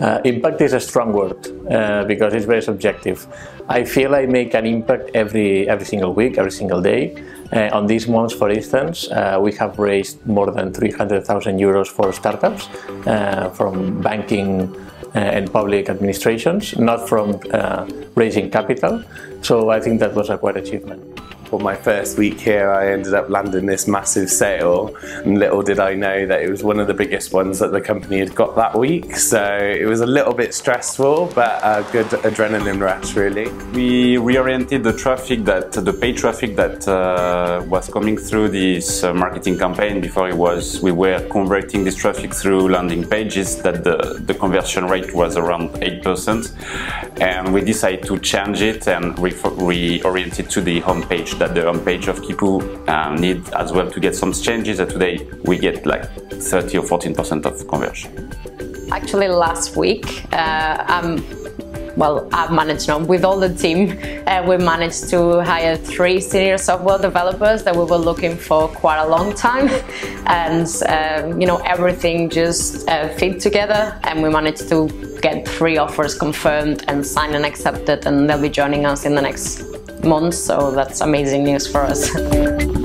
Uh, impact is a strong word uh, because it's very subjective. I feel I make an impact every every single week, every single day. Uh, on these months, for instance, uh, we have raised more than 300,000 euros for startups uh, from banking uh, and public administrations, not from raising capital. So I think that was a quite achievement for my first week here I ended up landing this massive sale and little did I know that it was one of the biggest ones that the company had got that week. So it was a little bit stressful but a good adrenaline rush really. We reoriented the traffic that the paid traffic that uh, was coming through this uh, marketing campaign. Before it was we were converting this traffic through landing pages that the, the conversion rate was around 8% and we decided to change it and re reorient it to the homepage that the homepage of Quipu need as well to get some changes. And today we get like 30 or 14% of conversion. Actually, last week, uh, um, well, I've managed now with all the team, uh, we managed to hire three senior software developers that we were looking for quite a long time, and um, you know everything just uh, fit together, and we managed to get three offers confirmed and signed and accepted, and they'll be joining us in the next months, so that's amazing news for us.